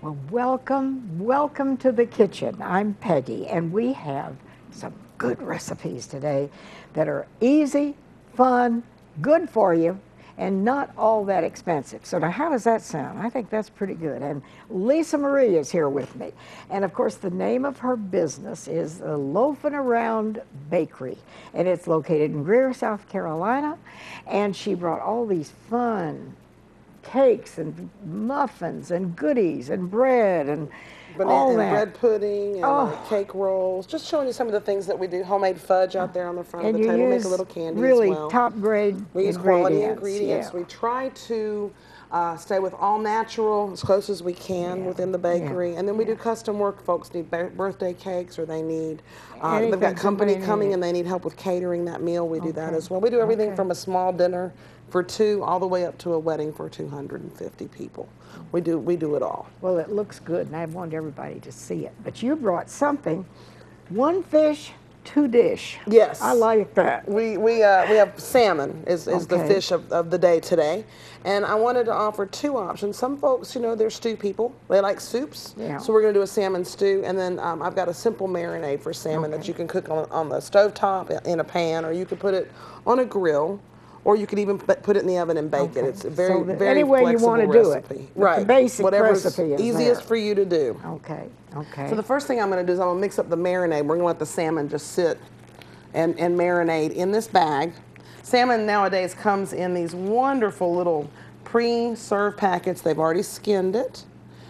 Well, welcome, welcome to the kitchen. I'm Peggy, and we have some good recipes today that are easy, fun, good for you, and not all that expensive. So now how does that sound? I think that's pretty good. And Lisa Marie is here with me. And of course the name of her business is the Loafin' Around Bakery. And it's located in Greer, South Carolina. And she brought all these fun cakes and muffins and goodies and bread and Banana all and that. bread pudding and uh, Oh. cake rolls. Just showing you some of the things that we do. Homemade fudge out there on the front and of the table. Make a little candy really as well. top grade we use quality ingredients. yeah. We try to uh, stay with all natural as close as we can Yeah, within the yeah, bakery. And then we do custom work. Folks need bir- birthday cakes or they need, uh, they've got company coming and they need help with catering that meal. We do that as well. We do everything okay. from a small dinner for two all the way up to a wedding for 250 people. We do, we do it all. Well, it looks good, and I want everybody to see it. But you brought something, one fish, two dish. Yes. I like that. We we uh, we have salmon is, is the fish of, of the day today, and I wanted to offer two options. Some folks, you know, they're stew people. They like soups. Yeah. So we're gonna do a salmon stew, and then um, I've got a simple marinade for salmon that you can cook on on the stovetop in a pan, or you could put it on a grill. Or you could even put it in the oven and bake it. It's a very, So very any way you flexible wanna do it, recipe. the Right. basic Whatever's recipe is easiest there. for you to do. Okay, okay. So the first thing I'm going to do is I'm going to mix up the marinade. We're going to let the salmon just sit and, and marinate in this bag. Salmon nowadays comes in these wonderful little pre-served packets. They've already skinned it.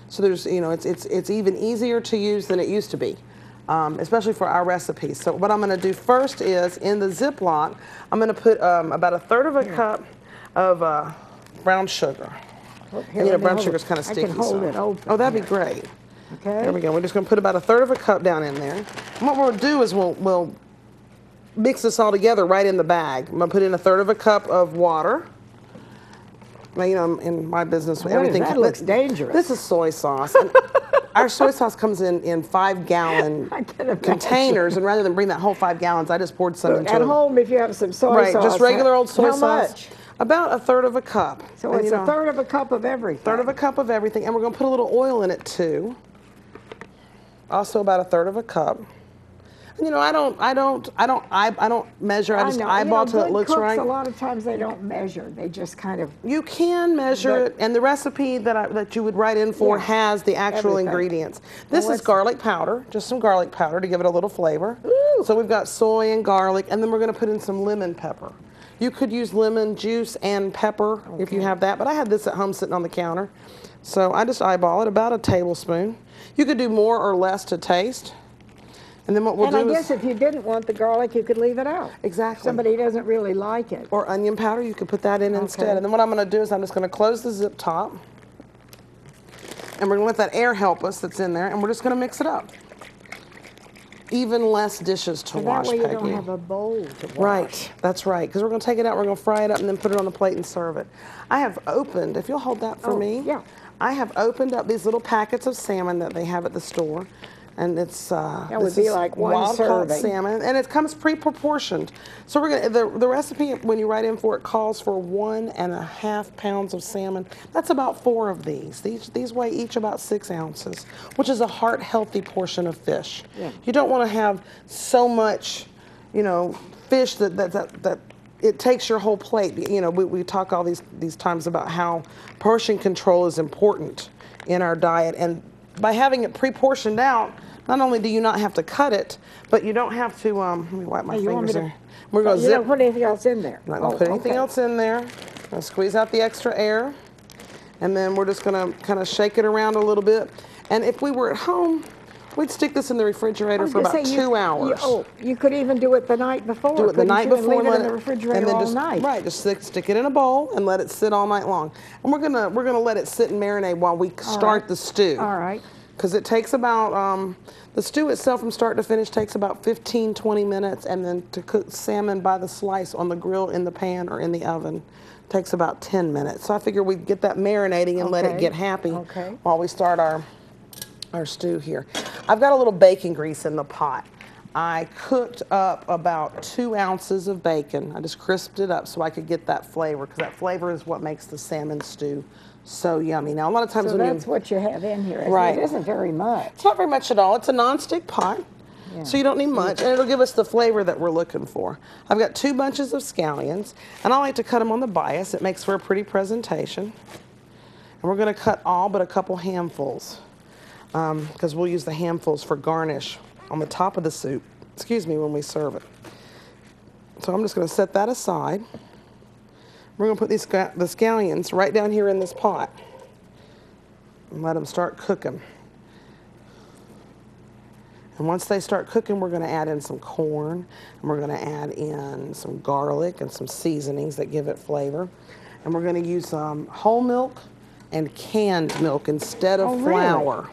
So there's, you know, it's, it's, it's even easier to use than it used to be, um, especially for our recipes. So what I'm going to do first is in the Ziploc, I'm going to put um, about a third of a cup of uh, brown sugar. Well, And, here, you know, brown hold sugar's it. kind of sticky. I can hold so- it open. Oh, that'd be great. Okay. There we go. We're just going to put about a third of a cup down in there. And what we'll do is we'll, we'll mix this all together right in the bag. I'm going to put in a third of a cup of water. You know, in my business, What everything that looks dangerous. This is soy sauce. And our soy sauce comes in, in five gallon I can imagine. containers, and rather than bring that whole five gallons, I just poured some into At a- home, if you have some soy right, sauce. just regular uh, old soy how sauce. much? About a third of a cup. So And, it's you a third of a cup of everything. third of a cup of everything, and we're going to put a little oil in it too. Also, about a third of a cup. You know, I don't, I don't, I don't, I, I don't measure. I just know. eyeball you know, till it looks cooks, right. A lot of times they don't measure. They just kind of. You can measure it, and the recipe that I, that you would write in for has the actual everything. ingredients. This is garlic powder, just some garlic powder to give it a little flavor. Ooh. So we've got soy and garlic, and then we're going to put in some lemon pepper. You could use lemon juice and pepper if you have that, but I had this at home sitting on the counter. So I just eyeball it, about a tablespoon. You could do more or less to taste. And then what we'll and I guess if you didn't want the garlic, you could leave it out. Exactly. Somebody doesn't really like it. or onion powder, you could put that in instead. Okay. And then what I'm going to do is I'm just going to close the zip top. And we're going to let that air help us that's in there. And we're just going to mix it up. Even less dishes to So that wash, way you Peggy. don't have a bowl to wash. Right, that's right. Because we're going to take it out, we're going to fry it up, and then put it on the plate and serve it. I have opened, if you'll hold that for Oh, me. yeah. I have opened up these little packets of salmon that they have at the store. And it's uh, That would this be is like one wild caught serving. salmon, and it comes pre-proportioned. So we're gonna the the recipe when you write in for it calls for one and a half pounds of salmon. That's about four of these. These these weigh each about six ounces, which is a heart healthy portion of fish. Yeah. You don't want to have so much, you know, fish that that that. that it takes your whole plate. You know, we, we talk all these these times about how portion control is important in our diet, and by having it pre-portioned out, not only do you not have to cut it, but you don't have to. Um, let me wipe my Hey, you fingers there. We're going to you don't put anything else in there. I'm not going to Oh, put anything okay. else in there. I'm going to squeeze out the extra air, and then we're just going to kind of shake it around a little bit. And if we were at home, we'd stick this in the refrigerator for about two you- hours. You, oh, you could even do it the night before. do it the night before leave it in the refrigerator and then all just, night. Right, just stick, stick it in a bowl and let it sit all night long. And we're gonna we're gonna let it sit and marinate while we start right. the stew. All right. Because it takes about um, the stew itself from start to finish takes about 15 20 minutes, and then to cook salmon by the slice on the grill in the pan or in the oven takes about 10 minutes. So I figure we'd get that marinating and let it get happy Okay. while we start our our stew here. I've got a little bacon grease in the pot. I cooked up about two ounces of bacon. I just crisped it up so I could get that flavor because that flavor is what makes the salmon stew So yummy. Now, a lot of times So that's you, what you have in here. Right. It isn't very much. it's not very much at all. It's a non-stick pot. Yeah. So you don't need much, and it'll give us the flavor that we're looking for. I've got two bunches of scallions, and I like to cut them on the bias. It makes for a pretty presentation. And we're going to cut all but a couple handfuls, um, because we'll use the handfuls for garnish on the top of the soup, excuse me, when we serve it. So I'm just going to set that aside. We're going to put these the scallions right down here in this pot and let them start cooking. And once they start cooking, we're going to add in some corn, and we're going to add in some garlic and some seasonings that give it flavor. And we're going to use um, whole milk and canned milk instead of Oh, really? flour.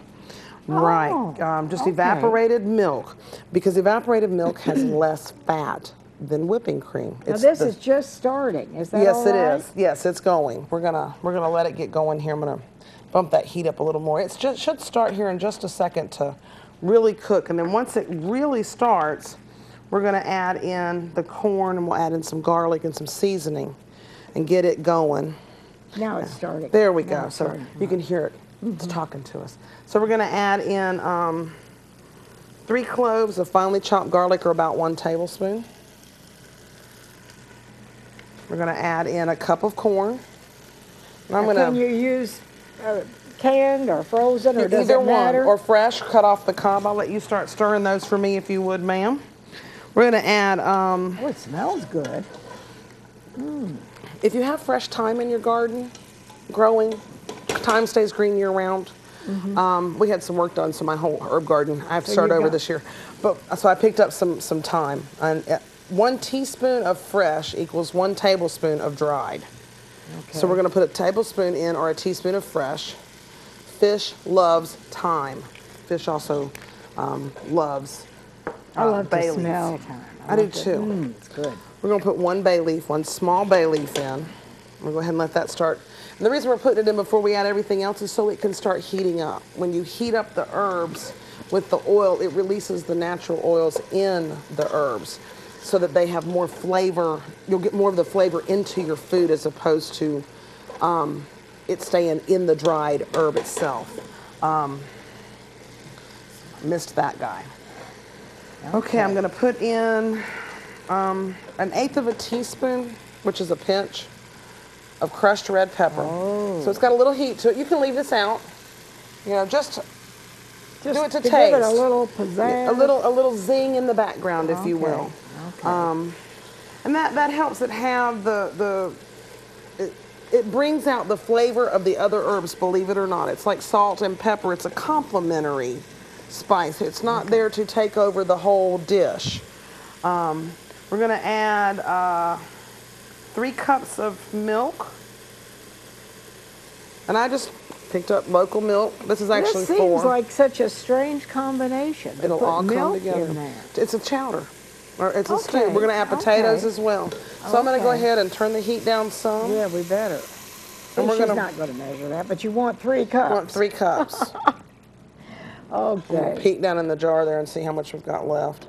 Right, Oh, um, just okay. evaporated milk because evaporated milk has less fat than whipping cream. Now It's this the- is just starting. Is that Yes, it is. Yes, it's going. We're gonna we're gonna let it get going here. I'm gonna bump that heat up a little more. It should start here in just a second to really cook, and then once it really starts, we're gonna add in the corn and we'll add in some garlic and some seasoning, and get it going. Now it's starting. There we Now go. So starting. you can hear it. It's talking to us. So we're gonna add in um, three cloves of finely chopped garlic, or about one tablespoon. We're gonna add in a cup of corn. And I'm Now, gonna Can you use uh, canned or frozen, or does either it matter? one or fresh, cut off the cob. I'll let you start stirring those for me if you would, ma'am. We're gonna add um, oh, it smells good. If you have fresh thyme in your garden, growing, thyme stays green year round. Um, we had some work done, so my whole herb garden I've Mm-hmm. So started over got- this year. But so I picked up some some thyme, and uh, one teaspoon of fresh equals one tablespoon of dried. So we're going to put a tablespoon in or a teaspoon of fresh. Fish loves thyme. Fish also um, loves I uh, love bay to leaf. smell thyme. I do too. Mm, it's good. We're gonna put one bay leaf, one small bay leaf in. We'll go ahead and let that start. And the reason we're putting it in before we add everything else is so it can start heating up. When you heat up the herbs with the oil, it releases the natural oils in the herbs so that they have more flavor. You'll get more of the flavor into your food as opposed to um, it staying in the dried herb itself. Um, missed that guy. Okay, I'm gonna put in um, an eighth of a teaspoon, which is a pinch, of crushed red pepper. So it's got a little heat to it. You can leave this out. You know, just Just it to taste. give it a little pizzazz. a little a little zing in the background, if you will. Okay. Um, and that, that helps it have the, the it, it brings out the flavor of the other herbs, believe it or not. It's like salt and pepper. It's a complementary spice. It's not there to take over the whole dish. Um, we're going to add uh, three cups of milk. And I just picked up local milk. This is actually this seems four. like such a strange combination. It'll all come together. It's a chowder. Or it's a stew. Okay, We're going to add potatoes okay. as well. So I'm going to go ahead and turn the heat down some. Yeah, we better. And we're She's gonna- not going to measure that, but you want three cups. Want three cups. Okay. Peek down in the jar there and see how much we've got left.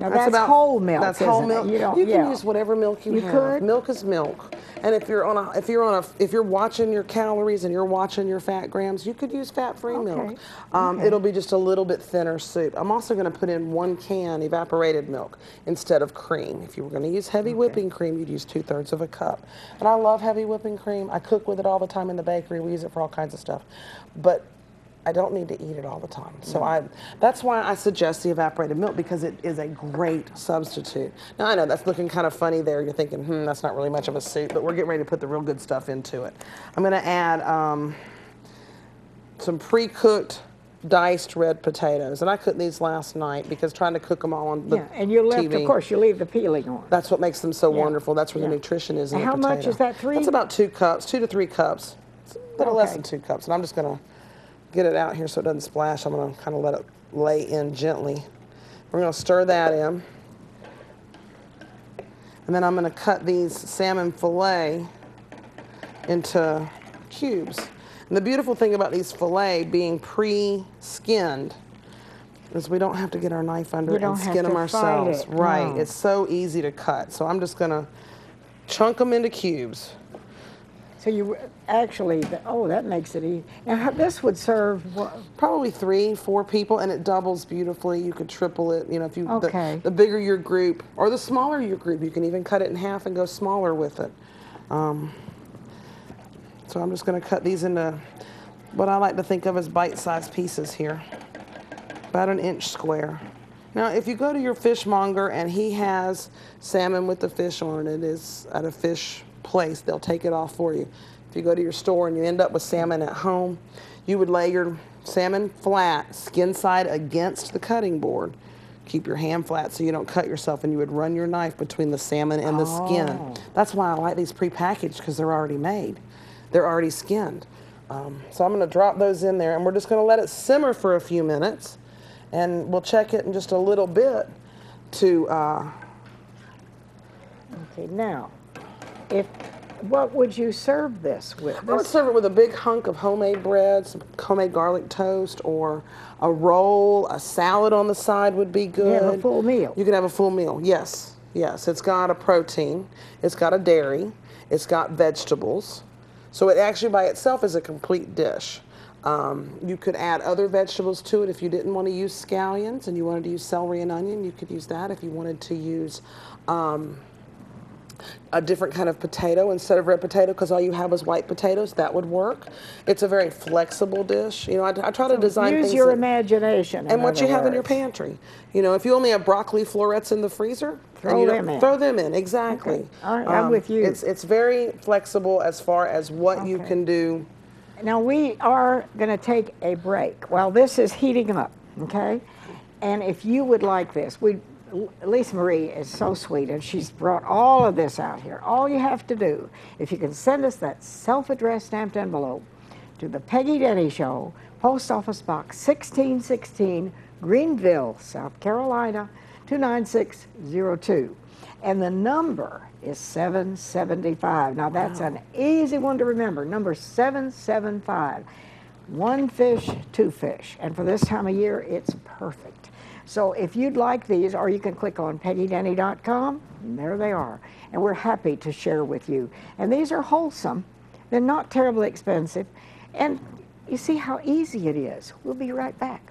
Now that's, about whole milk. That's whole milk. You don't. can yeah. use whatever milk you, You have. could? Milk is milk. And if you're on a if you're on a if you're watching your calories and you're watching your fat grams, you could use fat-free milk. Um, okay. It'll be just a little bit thinner soup. I'm also going to put in one can evaporated milk instead of cream. If you were going to use heavy whipping cream, you'd use two thirds of a cup. And I love heavy whipping cream. I cook with it all the time in the bakery. We use it for all kinds of stuff. But I don't need to eat it all the time. So I that's why I suggest the evaporated milk because it is a great substitute. Now I know that's looking kind of funny there. You're thinking, hmm, that's not really much of a soup, but we're getting ready to put the real good stuff into it. I'm gonna add um, some pre-cooked diced red potatoes. And I cooked these last night because trying to cook them all on the Yeah, and you left, TV. of course, you leave the peeling on. That's what makes them so Yeah. wonderful. That's where Yeah. the nutrition is in how much is that, three? That's about two cups, two to three cups. It's a little less than two cups. And I'm just gonna get it out here so it doesn't splash. I'm gonna kind of let it lay in gently. We're gonna stir that in. And then I'm gonna cut these salmon fillet into cubes. And the beautiful thing about these fillet being pre-skinned is we don't have to get our knife under it and skin them ourselves. it, Right. no. It's so easy to cut. So I'm just gonna chunk them into cubes. So you actually, oh, that makes it easy. Now, this would serve, what- Probably three, four people, and it doubles beautifully. You could triple it. You know, if you Okay. the, the bigger your group or the smaller your group, you can even cut it in half and go smaller with it. Um, so I'm just going to cut these into what I like to think of as bite-sized pieces here, about an inch square. Now, if you go to your fishmonger and he has salmon with the fish on it, it, is at a fish place, they'll take it off for you. If you go to your store and you end up with salmon at home, you would lay your salmon flat, skin side against the cutting board. Keep your hand flat so you don't cut yourself, and you would run your knife between the salmon and the skin. Oh. That's why I like these prepackaged because they're already made. They're already skinned. Um, so I'm going to drop those in there, and we're just going to let it simmer for a few minutes, and we'll check it in just a little bit to. Uh, okay, now, if, what would you serve this with? I would serve it with a big hunk of homemade bread, some homemade garlic toast, or a roll. A salad on the side would be good. have a full meal. You can have a full meal. Yes, yes. It's got a protein. It's got a dairy. It's got vegetables. So it actually by itself is a complete dish. Um, you could add other vegetables to it if you didn't want to use scallions and you wanted to use celery and onion. You could use that if you wanted to use. Um, a different kind of potato instead of red potato because all you have is white potatoes. That would work. It's a very flexible dish. You know, I, I try to design things. Use things your that- imagination. and what you other have in your pantry. You know, if you only have broccoli florets in the freezer, Throw them in. Throw them in. Exactly. Um, Okay. All right, I'm with you. It's it's very flexible as far as what you can do. Now we are going to take a break while this is heating up, okay? And if you would like this, we Lisa Marie is so sweet and she's brought all of this out here. All you have to do, if you can send us that self-addressed stamped envelope to the Peggy Denny Show, Post Office Box 1616, Greenville, South Carolina 29602. And the number is 775. Now that's an easy one to remember. Number 775. One fish, two fish. And for this time of year, it's perfect. So if you'd like these, or you can click on peggydenny.com, and there they are. And we're happy to share with you. And these are wholesome. They're not terribly expensive. And you see how easy it is. We'll be right back.